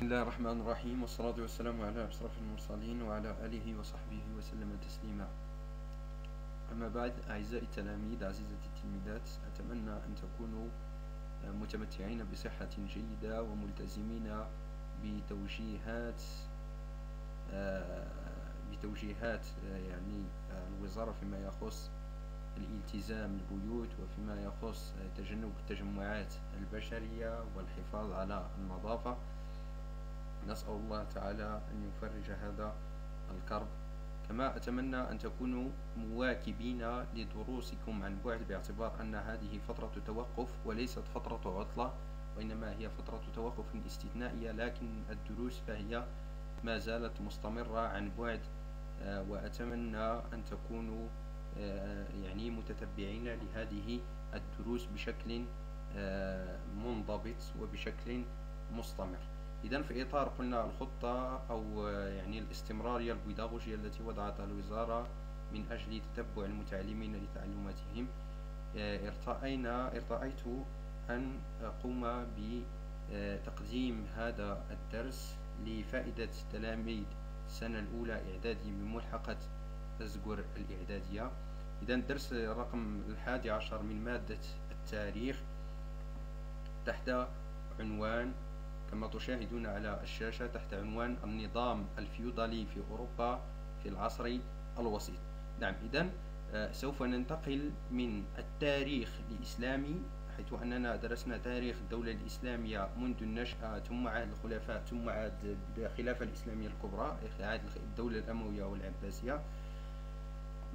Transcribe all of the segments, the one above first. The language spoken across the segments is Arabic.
بسم الله الرحمن الرحيم والصلاة والسلام على أشرف المرسلين وعلى آله وصحبه وسلم تسليما. أما بعد أعزائي التلاميذ عزيزتي التلميذات أتمنى أن تكونوا متمتعين بصحة جيدة وملتزمين بتوجيهات بتوجيهات يعني الوزارة فيما يخص الالتزام البيوت وفيما يخص تجنب التجمعات البشرية والحفاظ على النظافة. نسأل الله تعالى أن يفرج هذا الكرب. كما أتمنى أن تكونوا مواكبين لدروسكم عن بعد باعتبار أن هذه فترة توقف وليست فترة عطلة وإنما هي فترة توقف استثنائية لكن الدروس فهي ما زالت مستمرة عن بعد. آه، وأتمنى أن تكونوا آه، يعني متتبعين لهذه الدروس بشكل آه، منضبط وبشكل مستمر. إذا في إطار قلنا الخطة أو يعني الاستمرارية البيداغوجية التي وضعتها الوزارة من أجل تتبع المتعلمين لتعلماتهم. آه، ارتأينا ارتأيت أن أقوم بتقديم هذا الدرس لفائدة تلاميذ السنة الأولى إعدادي بملحقة أزقر الإعدادية. إذا الدرس رقم الحادي عشر من مادة التاريخ تحت عنوان كما تشاهدون على الشاشة تحت عنوان النظام الفيودالي في أوروبا في العصر الوسيط. نعم إذا آه، سوف ننتقل من التاريخ الإسلامي حيث أننا درسنا تاريخ الدولة الإسلامية منذ النشأة ثم عهد الخلفاء ثم عهد الخلافة الإسلامية الكبرى عهد الدولة الأموية والعباسية.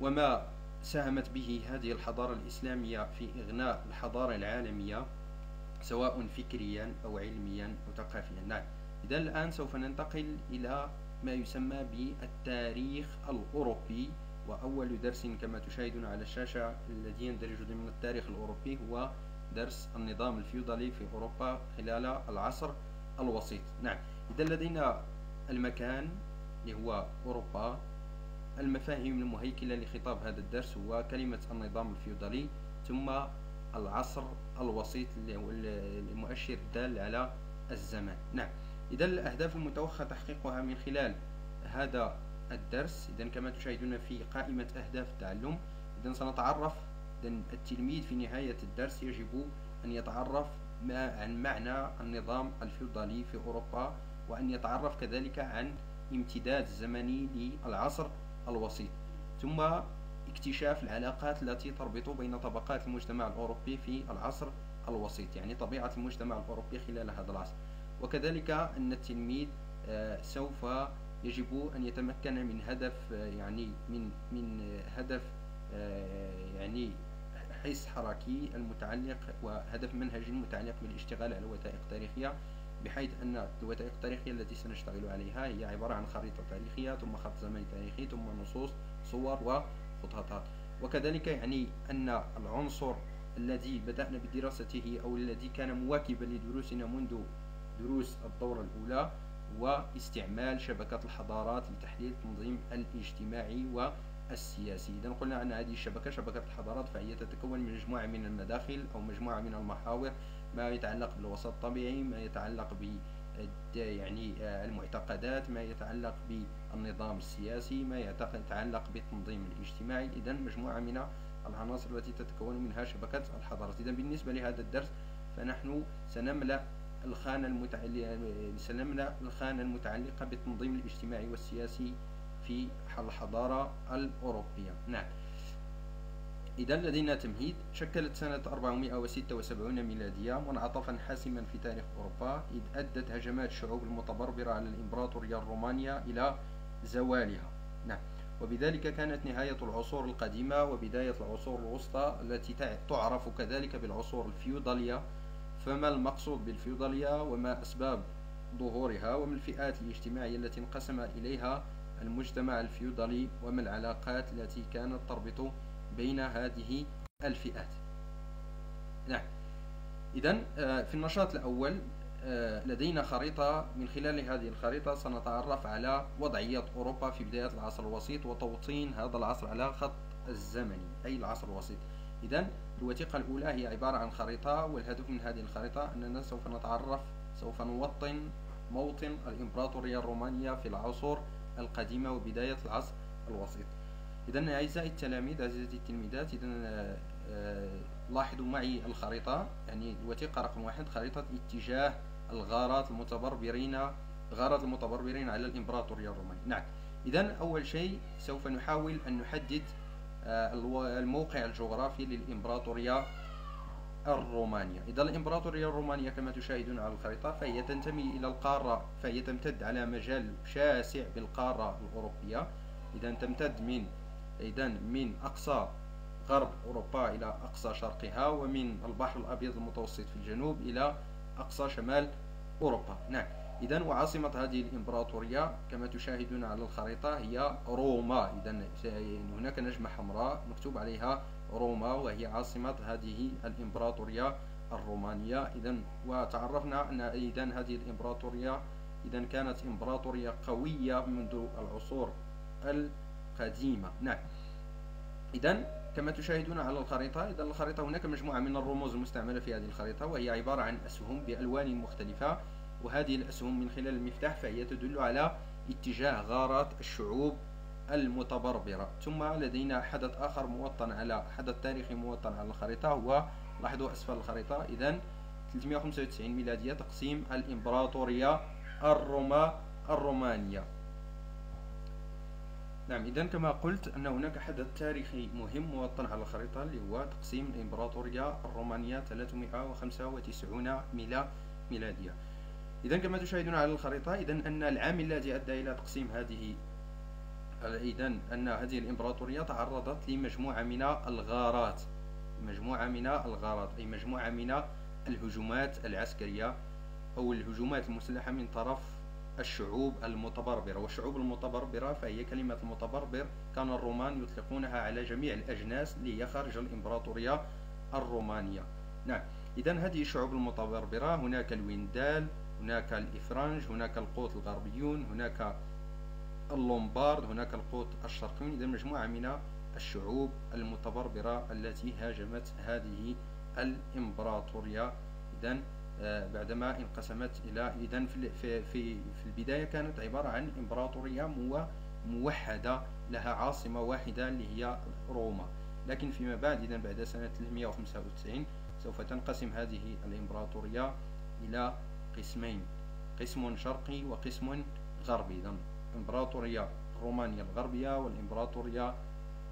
وما ساهمت به هذه الحضارة الإسلامية في إغناء الحضارة العالمية سواء فكريا أو علميا أو ثقافيا. نعم. إذا الآن سوف ننتقل إلى ما يسمى بالتاريخ الأوروبي وأول درس كما تشاهدون على الشاشة الذي يندرج ضمن التاريخ الأوروبي هو درس النظام الفيودالي في أوروبا خلال العصر الوسيط. نعم. إذا لدينا المكان اللي هو أوروبا. المفاهيم المهيكلة لخطاب هذا الدرس هو كلمة النظام الفيودالي ثم العصر الوسيط المؤشر الدال على الزمان. نعم. إذا الأهداف المتوخى تحقيقها من خلال هذا الدرس إذا كما تشاهدون في قائمة أهداف التعلم إذا سنتعرف إذا التلميذ في نهاية الدرس يجب أن يتعرف عن معنى النظام الفيوضالي في أوروبا وأن يتعرف كذلك عن امتداد زمني للعصر الوسيط. ثم اكتشاف العلاقات التي تربط بين طبقات المجتمع الأوروبي في العصر الوسيط يعني طبيعة المجتمع الأوروبي خلال هذا العصر. وكذلك أن التلميذ آه، سوف يجب أن يتمكن من هدف آه، يعني من من هدف آه، يعني حس حركي المتعلق وهدف منهجي متعلق بالاشتغال على وثائق تاريخية بحيث أن الوثائق التاريخية التي سنشتغل عليها هي عبارة عن خريطة تاريخية ثم خط زمني تاريخي ثم نصوص صور وخطاطات وكذلك يعني أن العنصر الذي بدأنا بدراسته أو الذي كان مواكبا لدروسنا منذ دروس الدورة الأولى هو استعمال شبكة الحضارات لتحليل التنظيم الاجتماعي والسياسي. إذا قلنا أن هذه الشبكة شبكة الحضارات فهي تتكون من مجموعة من المداخل أو مجموعة من المحاور ما يتعلق بالوسط الطبيعي ما يتعلق ب يعني آه، المعتقدات ما يتعلق بالنظام السياسي ما يتعلق بالتنظيم الاجتماعي. إذا مجموعة من العناصر التي تتكون منها شبكة الحضارات. إذا بالنسبة لهذا الدرس فنحن سنملأ الخانة المتعلقة سنملأ الخانة المتعلقة بالتنظيم الاجتماعي والسياسي في الحضارة الأوروبية. نعم. إذا لدينا تمهيد شكلت سنة 476 ميلادية منعطفا حاسما في تاريخ أوروبا إذ أدت هجمات الشعوب المتبربرة على الإمبراطورية الرومانية إلى زوالها. نعم. وبذلك كانت نهاية العصور القديمة وبداية العصور الوسطى التي تعرف كذلك بالعصور الفيودالية فما المقصود بالفيودالية وما أسباب ظهورها وما الفئات الاجتماعية التي انقسم إليها المجتمع الفيودالي وما العلاقات التي كانت تربط بين هذه الفئات. نعم. إذا آه، في النشاط الأول آه، لدينا خريطة من خلال هذه الخريطة سنتعرف على وضعية أوروبا في بداية العصر الوسيط وتوطين هذا العصر على خط الزمني أي العصر الوسيط. إذا الوثيقة الأولى هي عبارة عن خريطة والهدف من هذه الخريطة أننا سوف نتعرف سوف نوطن موطن الإمبراطورية الرومانية في العصور القديمة وبداية العصر الوسيط. إذا أعزائي التلاميذ أعزائي التلميذات إذا آه، آه، لاحظوا معي الخريطة يعني الوثيقة رقم واحد خريطة اتجاه الغارات المتبربرين غارات المتبربرين على الإمبراطورية الرومانية. نعم. إذا أول شيء سوف نحاول أن نحدد آه، الموقع الجغرافي للإمبراطورية الرومانية. إذا الإمبراطورية الرومانية كما تشاهدون على الخريطة فهي تنتمي إلى القارة فهي تمتد على مجال شاسع بالقارة الأوروبية. إذا تمتد من إذا من أقصى غرب أوروبا إلى أقصى شرقها ومن البحر الأبيض المتوسط في الجنوب إلى أقصى شمال أوروبا. نعم. إذا وعاصمة هذه الإمبراطورية كما تشاهدون على الخريطة هي روما. إذا هناك نجمة حمراء مكتوب عليها روما وهي عاصمة هذه الإمبراطورية الرومانية. إذا وتعرفنا أن إذا هذه الإمبراطورية إذا كانت إمبراطورية قوية منذ العصور القديمة نعم. إذا كما تشاهدون على الخريطة إذا الخريطة هناك مجموعة من الرموز المستعملة في هذه الخريطة وهي عبارة عن أسهم بألوان مختلفة وهذه الأسهم من خلال المفتاح فهي تدل على اتجاه غارات الشعوب المتبربرة. ثم لدينا حدث آخر موطن على حدث تاريخي موطن على الخريطة هو لاحظوا أسفل الخريطة. إذا 395 ميلادية تقسيم الإمبراطورية الروما الرومانية. نعم إذا كما قلت أن هناك حدث تاريخي مهم موطن على الخريطة اللي هو تقسيم الإمبراطورية الرومانية 395 ميلا ميلادية. إذا كما تشاهدون على الخريطة إذا أن العام الذي أدى إلى تقسيم هذه إذا أن هذه الإمبراطورية تعرضت لمجموعة من الغارات. مجموعة من الغارات أي مجموعة من الهجومات العسكرية أو الهجومات المسلحة من طرف الشعوب المتبربرة. والشعوب المتبربرة فهي كلمة المتبربر. كان الرومان يطلقونها على جميع الأجناس اللي هي خارج الإمبراطورية الرومانية. نعم. إذا هذه الشعوب المتبربرة هناك الويندال هناك الإفرنج هناك القوط الغربيون هناك اللومبارد هناك القوط الشرقيون. إذا مجموعة من الشعوب المتبربرة التي هاجمت هذه الإمبراطورية. إذا بعدما انقسمت إلى إذا في في في البداية كانت عبارة عن إمبراطورية موحدة لها عاصمة واحدة اللي هي روما. لكن فيما بعد إذا بعد سنة 395 سوف تنقسم هذه الإمبراطورية إلى قسمين قسم شرقي وقسم غربي. إذا الإمبراطورية الرومانية الغربية والإمبراطورية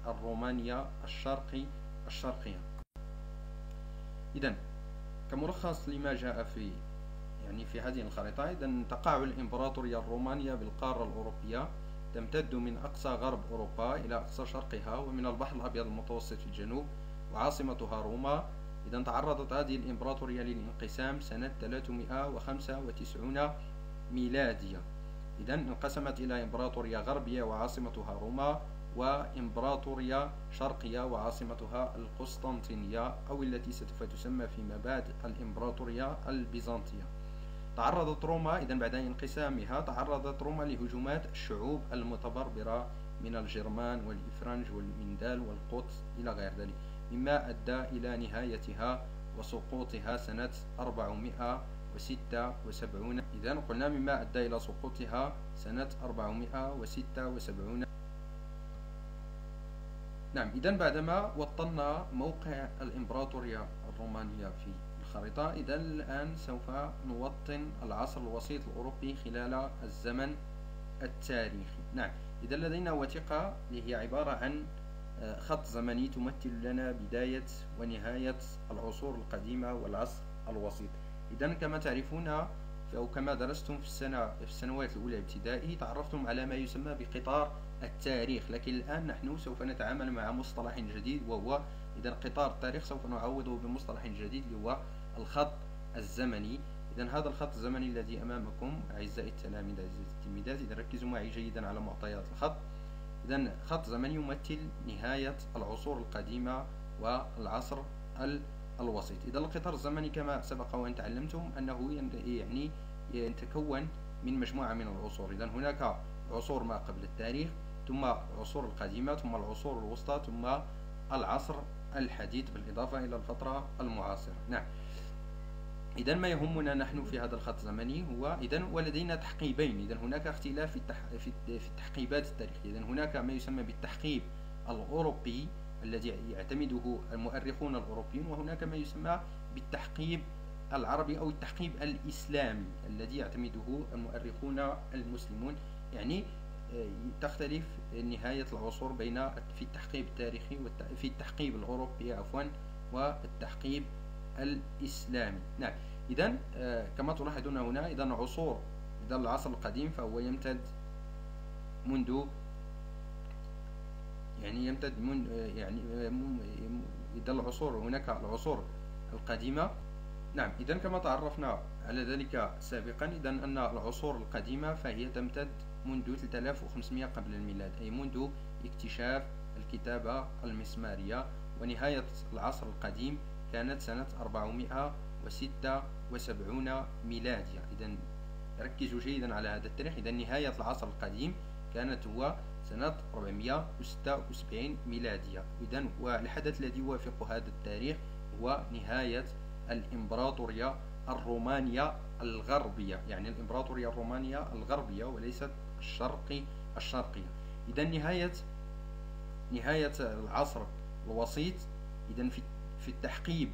الرومانية الشرقي الشرقية. إذا كملخص لما جاء في يعني في هذه الخريطة. إذا تقع الإمبراطورية الرومانية بالقارة الأوروبية تمتد من أقصى غرب أوروبا إلى أقصى شرقها ومن البحر الأبيض المتوسط في الجنوب وعاصمتها روما. إذا تعرضت هذه الإمبراطورية للانقسام سنة 395 ميلادية. إذا انقسمت إلى إمبراطورية غربية وعاصمتها روما. وإمبراطورية شرقية وعاصمتها القسطنطينية أو التي سوف تسمى فيما بعد الإمبراطورية البيزنطية. تعرضت روما إذا بعد انقسامها تعرضت روما لهجومات الشعوب المتبربرة من الجرمان والإفرنج والمندال والقدس إلى غير ذلك مما أدى إلى نهايتها وسقوطها سنة 476 إذا قلنا مما أدى إلى سقوطها سنة 476 نعم إذا بعدما وطنا موقع الإمبراطورية الرومانية في الخريطة إذا الآن سوف نوطن العصر الوسيط الأوروبي خلال الزمن التاريخي. نعم إذا لدينا وثيقة هي عبارة عن آه، خط زمني تمثل لنا بداية ونهاية العصور القديمة والعصر الوسيط. إذا كما تعرفون أو كما درستم في السنة في السنوات الأولى ابتدائي تعرفتم على ما يسمى بقطار التاريخ لكن الآن نحن سوف نتعامل مع مصطلح جديد وهو إذا قطار التاريخ سوف نعوضه بمصطلح جديد اللي هو الخط الزمني. إذا هذا الخط الزمني الذي أمامكم أعزائي التلاميذ أعزائي التلميذات إذا ركزوا معي جيدا على معطيات الخط. إذا خط زمني يمثل نهاية العصور القديمة والعصر الوسيط. إذا القطار الزمني كما سبق وأن تعلمتم أنه يعني يتكون من مجموعة من العصور. إذا هناك عصور ما قبل التاريخ ثم العصور القديمة ثم العصور الوسطى ثم العصر الحديث بالإضافة إلى الفترة المعاصرة. نعم. إذا ما يهمنا نحن في هذا الخط الزمني هو إذا ولدينا تحقيبين. إذا هناك اختلاف في في التحقيبات التاريخية. إذا هناك ما يسمى بالتحقيب الأوروبي الذي يعتمده المؤرخون الأوروبيون وهناك ما يسمى بالتحقيب العربي أو التحقيب الإسلامي الذي يعتمده المؤرخون المسلمون. يعني تختلف نهاية العصور بين في التحقيب التاريخي في التحقيب الأوروبي عفوا والتحقيب الإسلامي. نعم. إذا آه، كما تلاحظون هنا إذا عصور إذا العصر القديم فهو يمتد منذ يعني يمتد من آه، يعني إذا العصور هناك العصور القديمة. نعم. إذا كما تعرفنا على ذلك سابقا. إذا أن العصور القديمة فهي تمتد منذ 3500 قبل الميلاد أي منذ اكتشاف الكتابة المسمارية. ونهاية العصر القديم كانت سنة 476 ميلادية. إذا ركزوا جيدا على هذا التاريخ. إذا نهاية العصر القديم كانت هو سنة 476 ميلادية. إذا والحدث الذي يوافق هذا التاريخ هو نهاية الإمبراطورية الرومانية الغربية يعني الإمبراطورية الرومانية الغربية وليست الشرقي الشرقية. إذا نهاية نهاية العصر الوسيط إذا في في التحقيب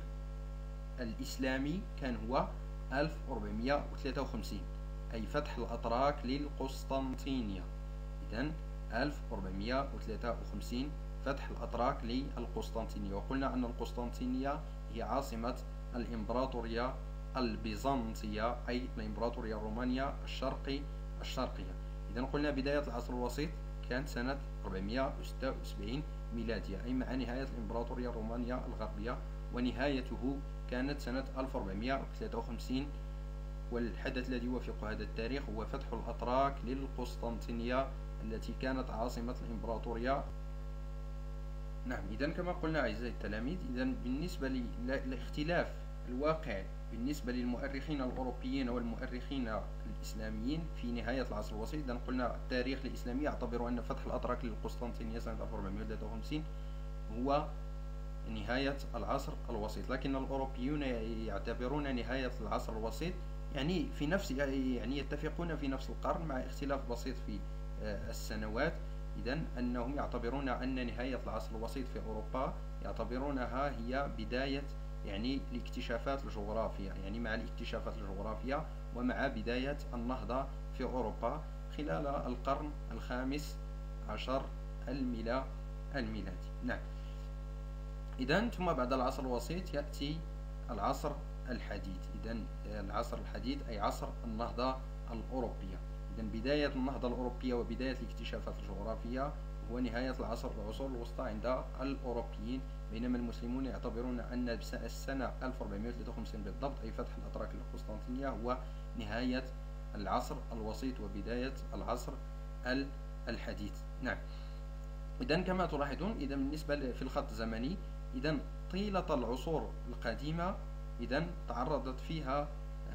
الإسلامي كان هو 1453 أي فتح الأتراك للقسطنطينية. إذا 1453 فتح الأتراك للقسطنطينية. وقلنا أن القسطنطينية هي عاصمة الإمبراطورية البيزنطية أي الإمبراطورية الرومانية الشرقي الشرقية. إذا قلنا بداية العصر الوسيط كانت سنة 476 ميلادية أي مع نهاية الإمبراطورية الرومانية الغربية ونهايته كانت سنة 1453 والحدث الذي يوافق هذا التاريخ هو فتح الأتراك للقسطنطينية التي كانت عاصمة الإمبراطورية. نعم إذا كما قلنا أعزائي التلاميذ إذا بالنسبة لاختلاف الواقع بالنسبة للمؤرخين الأوروبيين والمؤرخين الإسلاميين في نهاية العصر الوسيط إذا قلنا التاريخ الإسلامي يعتبر أن فتح الأتراك للقسطنطينية سنة 1453 هو نهاية العصر الوسيط. لكن الأوروبيون يعتبرون نهاية العصر الوسيط يعني في نفس يعني يتفقون في نفس القرن مع اختلاف بسيط في آه، السنوات. إذا أنهم يعتبرون أن نهاية العصر الوسيط في أوروبا يعتبرونها هي بداية يعني الاكتشافات الجغرافية يعني مع الاكتشافات الجغرافية ومع بداية النهضة في أوروبا خلال القرن الخامس عشر الميلا الميلادي. نعم. إذا ثم بعد العصر الوسيط يأتي العصر الحديث إذا العصر الحديث أي عصر النهضة الأوروبية. إذا بداية النهضة الأوروبية وبداية الاكتشافات الجغرافية هو نهاية العصر العصور الوسطى عند الأوروبيين بينما المسلمون يعتبرون أن السنة 1453 بالضبط أي فتح الأتراك للقسطنطينية هو نهاية العصر الوسيط وبداية العصر الحديث. نعم. إذا كما تلاحظون إذا بالنسبة في الخط الزمني إذا طيلة العصور القديمة إذا تعرضت فيها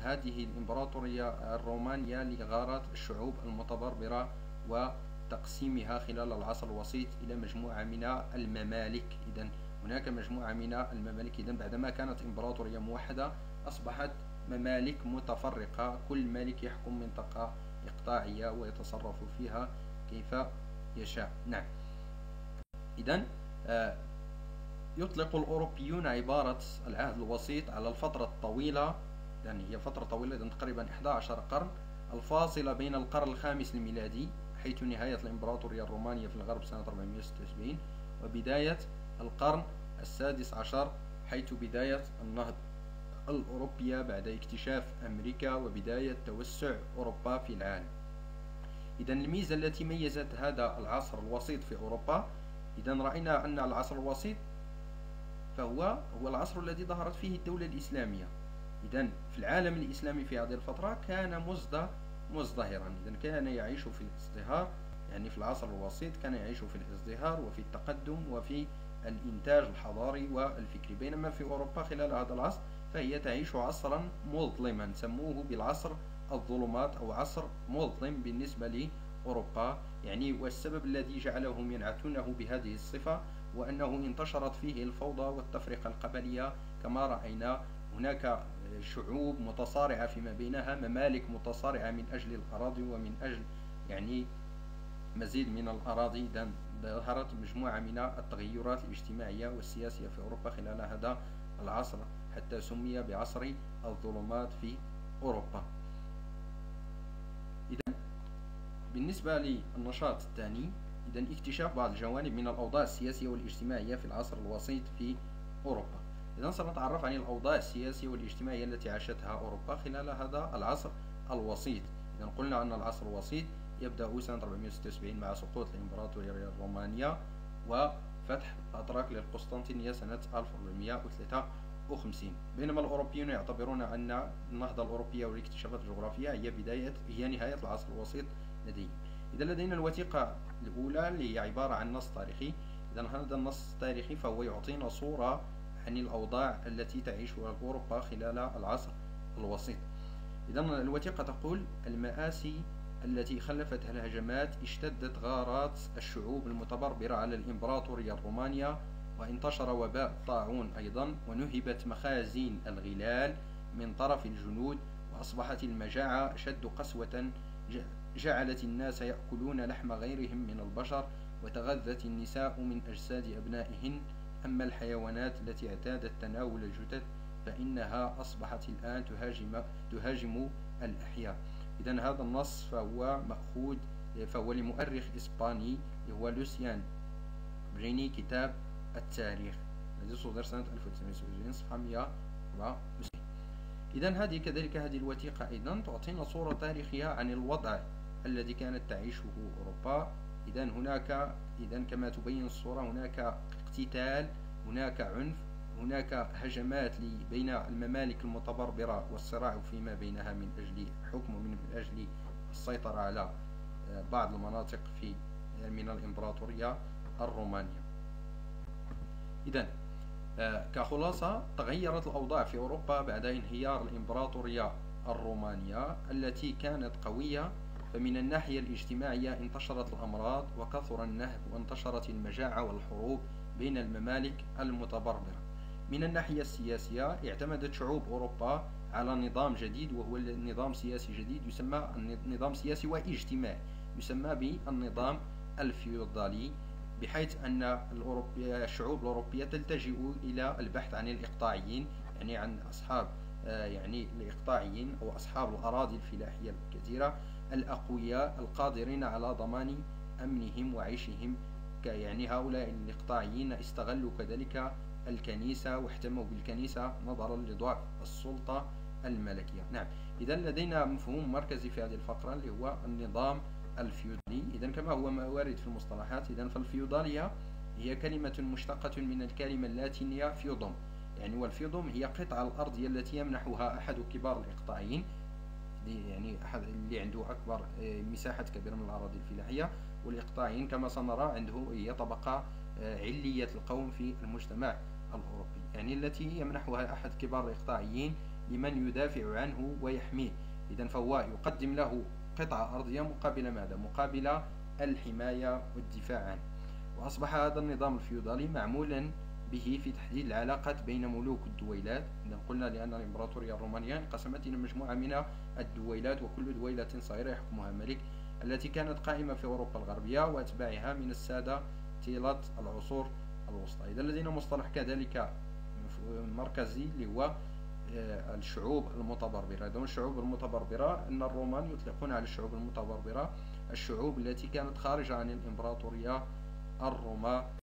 هذه الإمبراطورية الرومانية لغارات الشعوب المتبربرة وتقسيمها خلال العصر الوسيط إلى مجموعة من الممالك. إذا هناك مجموعة من الممالك. إذا بعدما كانت إمبراطورية موحدة أصبحت ممالك متفرقة. كل ملك يحكم منطقة إقطاعية ويتصرف فيها كيف يشاء. نعم. إذا آه، يطلق الأوروبيون عبارة العهد الوسيط على الفترة الطويلة. يعني هي فترة طويلة تقريبا 11 قرن. الفاصلة بين القرن الخامس الميلادي حيث نهاية الإمبراطورية الرومانية في الغرب سنة 476 وبداية القرن السادس عشر حيث بداية النهضة الأوروبية بعد اكتشاف أمريكا وبداية توسع أوروبا في العالم. إذا الميزة التي ميزت هذا العصر الوسيط في أوروبا إذا رأينا أن العصر الوسيط فهو هو العصر الذي ظهرت فيه الدولة الإسلامية. إذا في العالم الإسلامي في هذه الفترة كان مزد مزدهرا. إذا كان يعيش في الازدهار يعني في العصر الوسيط كان يعيش في الازدهار وفي التقدم وفي الإنتاج الحضاري والفكري. بينما في أوروبا خلال هذا العصر فهي تعيش عصرا مظلما سموه بالعصر الظلمات أو عصر مظلم بالنسبة لأوروبا. يعني والسبب الذي جعلهم ينعتونه بهذه الصفة وأنه انتشرت فيه الفوضى والتفرقة القبلية كما رأينا هناك شعوب متصارعة فيما بينها ممالك متصارعة من أجل الأراضي ومن أجل يعني مزيد من الأراضي. ظهرت مجموعة من التغيرات الاجتماعية والسياسية في أوروبا خلال هذا العصر حتى سمي بعصر الظلمات في أوروبا. إذا بالنسبة للنشاط الثاني إذا اكتشاف بعض الجوانب من الأوضاع السياسية والاجتماعية في العصر الوسيط في أوروبا. إذا سنتعرف عن الأوضاع السياسية والاجتماعية التي عاشتها أوروبا خلال هذا العصر الوسيط. إذا قلنا أن العصر الوسيط يبدأ سنة 476 مع سقوط الإمبراطورية الرومانية وفتح الأتراك للقسطنطينية سنة 1453 بينما الأوروبيون يعتبرون أن النهضة الأوروبية والاكتشافات الجغرافية هي بداية هي نهاية العصر الوسيط لديهم. إذا لدينا الوثيقة الأولى اللي هي عبارة عن نص تاريخي. إذا هذا النص التاريخي فهو يعطينا صورة عن الأوضاع التي تعيشها أوروبا خلال العصر الوسيط. إذا الوثيقة تقول المآسي التي خلفتها الهجمات اشتدت غارات الشعوب المتبربرة على الإمبراطورية الرومانية وانتشر وباء الطاعون أيضا ونهبت مخازين الغلال من طرف الجنود وأصبحت المجاعة أشد قسوة جعلت الناس يأكلون لحم غيرهم من البشر وتغذت النساء من أجساد أبنائهن أما الحيوانات التي اعتادت تناول الجثث فإنها أصبحت الآن تهاجم, تهاجم الأحياء. إذا هذا النص فهو مأخوذ فهو لمؤرخ إسباني هو لوسيان بريني كتاب التاريخ الذي صدر سنة 1977 صفحة 194 إذا هذه كذلك هذه الوثيقة أيضا تعطينا صورة تاريخية عن الوضع الذي كانت تعيشه أوروبا. إذا هناك إذا كما تبين الصورة هناك اقتتال هناك عنف هناك هجمات بين الممالك المتبربرة والصراع فيما بينها من أجل حكم ومن أجل السيطرة على آه، بعض المناطق في آه، من الإمبراطورية الرومانية. إذا آه، كخلاصة تغيرت الأوضاع في أوروبا بعد انهيار الإمبراطورية الرومانية التي كانت قوية فمن الناحية الاجتماعية انتشرت الأمراض وكثر النهب وانتشرت المجاعة والحروب بين الممالك المتبربرة. من الناحية السياسية اعتمدت شعوب أوروبا على نظام جديد وهو النظام سياسي جديد يسمى نظام سياسي واجتماعي. يسمى بالنظام الفيوضالي بحيث أن الشعوب الأوروبية تلتجئ إلى البحث عن الإقطاعيين يعني عن أصحاب آه، يعني الإقطاعيين أو أصحاب الأراضي الفلاحية الكثيرة الأقوياء القادرين على ضمان أمنهم وعيشهم يعني هؤلاء الإقطاعيين استغلوا كذلك الكنيسة واحتموا بالكنيسة نظرا لضعف السلطة الملكية. نعم إذا لدينا مفهوم مركزي في هذه الفقرة اللي هو النظام الفيودالي. إذا كما هو ما وارد في المصطلحات إذا فالفيودالية هي كلمة مشتقة من الكلمة اللاتينية فيودوم. يعني والفيودوم هي قطعة الأرضية التي يمنحها أحد كبار الإقطاعيين يعني أحد اللي عنده أكبر آه، مساحة كبيرة من الأراضي الفلاحية. والإقطاعيين كما سنرى عنده هي طبقة آه، علية القوم في المجتمع الأوروبي. يعني التي يمنحها أحد كبار الإقطاعيين لمن يدافع عنه ويحميه. إذا فهو يقدم له قطعة أرضية مقابل ماذا؟ مقابل الحماية والدفاع عنه. وأصبح هذا النظام الفيودالي معمولا به في تحديد العلاقات بين ملوك الدويلات. إذا قلنا لأن الإمبراطورية الرومانية انقسمت إلى مجموعة من الدويلات وكل دويلة صغيرة يحكمها ملك. التي كانت قائمة في أوروبا الغربية وأتباعها من السادة طيلة العصور الوسطى. إذا لدينا مصطلح كذلك مركزي اللي هو آه، الشعوب المتبربرة. إذا الشعوب المتبربرة أن الرومان يطلقون على الشعوب المتبربرة الشعوب التي كانت خارجة عن الإمبراطورية الروما